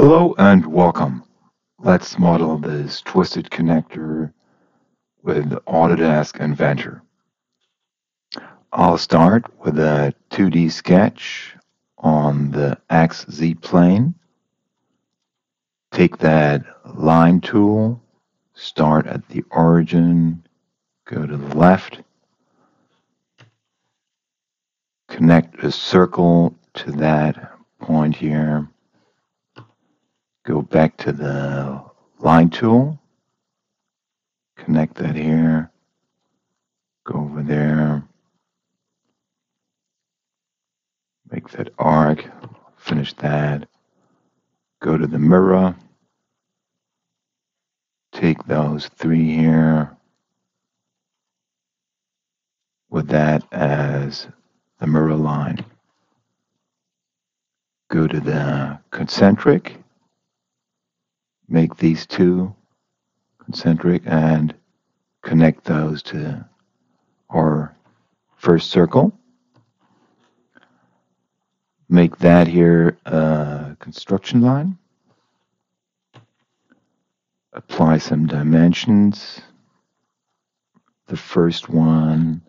Hello and welcome. Let's model this twisted connector with Autodesk Inventor. I'll start with a 2D sketch on the XZ plane. Take that line tool, start at the origin, go to the left, connect a circle to that point here go back to the line tool, connect that here, go over there, make that arc, finish that, go to the mirror, take those three here, with that as the mirror line. Go to the concentric, make these two concentric and connect those to our first circle. Make that here a construction line. Apply some dimensions. The first one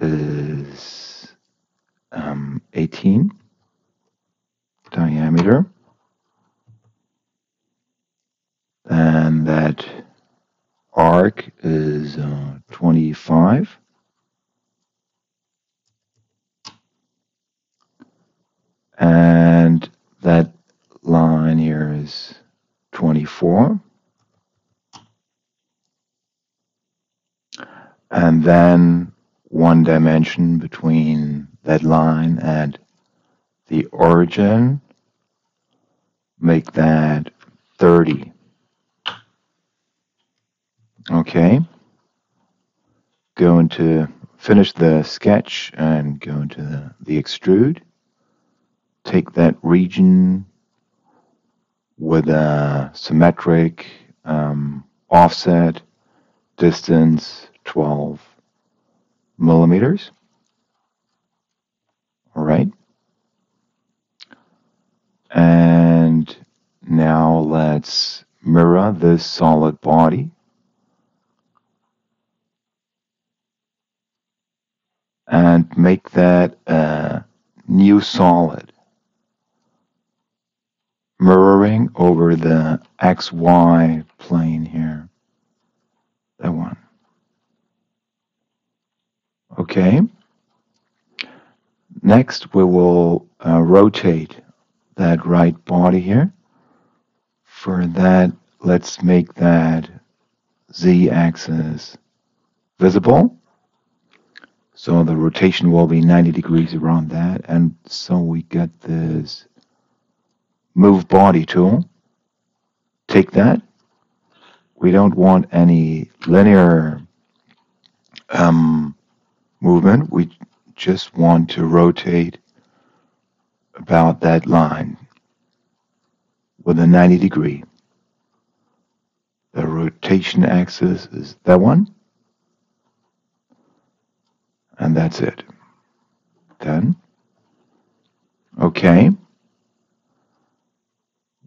is um, 18 diameter. And that arc is uh, 25 and that line here is 24 and then one dimension between that line and the origin make that 30 Okay. Going to finish the sketch and go into the, the extrude. Take that region with a symmetric um, offset distance 12 millimeters. All right. And now let's mirror this solid body and make that a new solid mirroring over the XY plane here. That one. Okay. Next, we will uh, rotate that right body here. For that, let's make that z-axis visible. So the rotation will be 90 degrees around that. And so we get this move body tool. Take that. We don't want any linear um, movement. We just want to rotate about that line with a 90 degree. The rotation axis is that one and that's it. Done. Okay.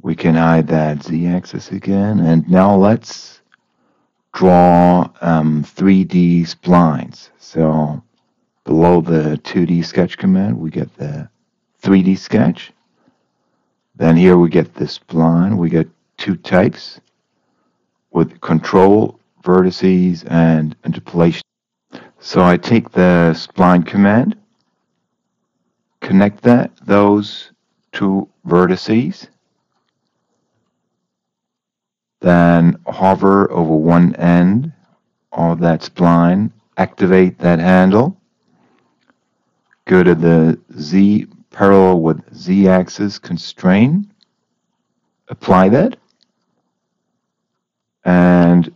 We can hide that z-axis again. And now let's draw um, 3D splines. So below the 2D sketch command, we get the 3D sketch. Then here we get the spline. We get two types with control vertices and interpolation. So I take the spline command, connect that those two vertices, then hover over one end of that spline, activate that handle, go to the Z parallel with Z axis constraint, apply that, and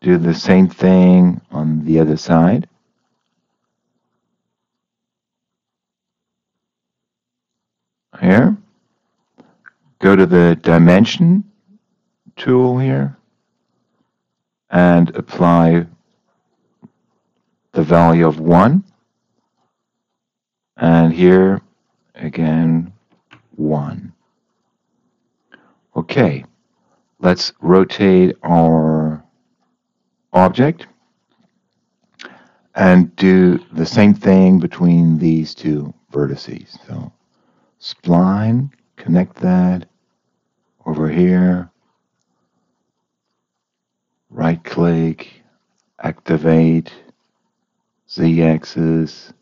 do the same thing on the other side. Here. Go to the dimension tool here and apply the value of 1 and here again 1 Okay, let's rotate our object and do the same thing between these two vertices. So spline, connect that over here, right click, activate, z-axis,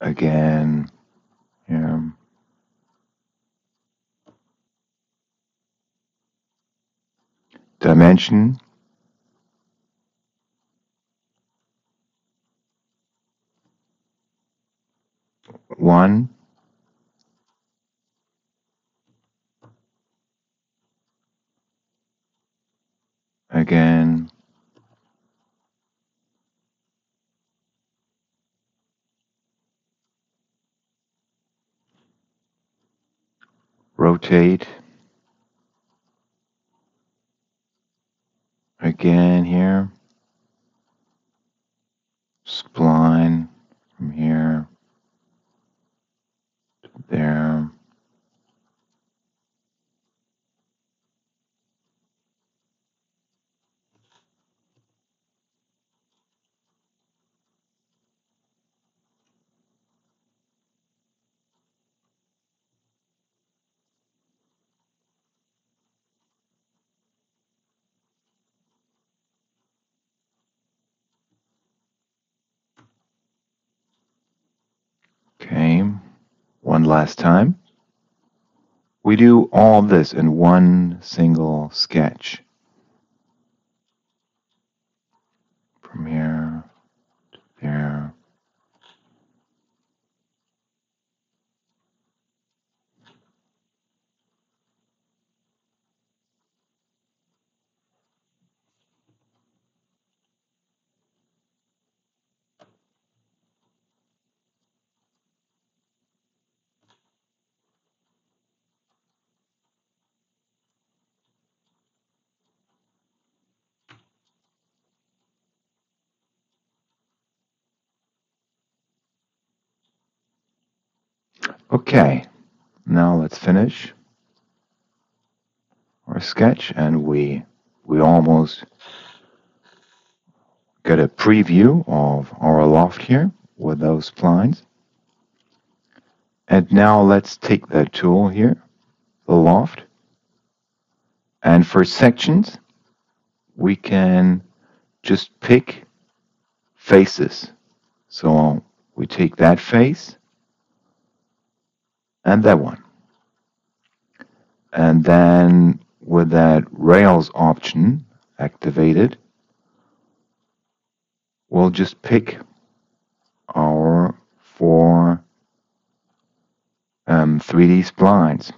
again, here. Dimension, one, again, rotate, again here, spline from here to there. Okay, one last time. We do all this in one single sketch. From here to there. Okay, now let's finish our sketch and we we almost get a preview of our loft here with those splines. And now let's take that tool here, the loft, and for sections we can just pick faces. So we take that face and that one. And then with that rails option activated, we'll just pick our four um, 3D splines.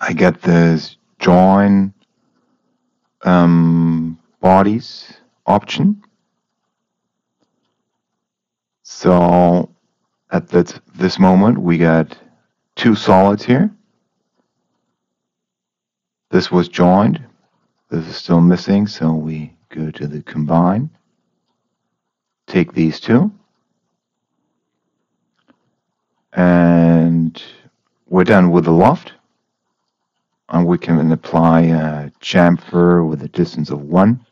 I get this join um, bodies option. So at this, this moment we got two solids here. This was joined. This is still missing, so we go to the combine. Take these two. And we're done with the loft. And we can apply a chamfer with a distance of 1.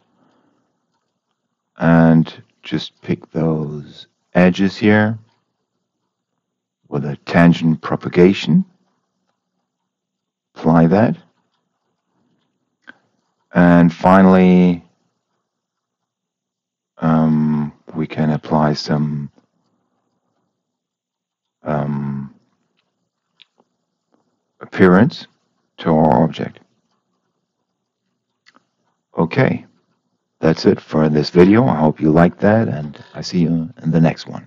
And just pick those edges here with a tangent propagation. Apply that. And finally, um, we can apply some um, appearance to our object. Okay, that's it for this video. I hope you liked that, and I see you in the next one.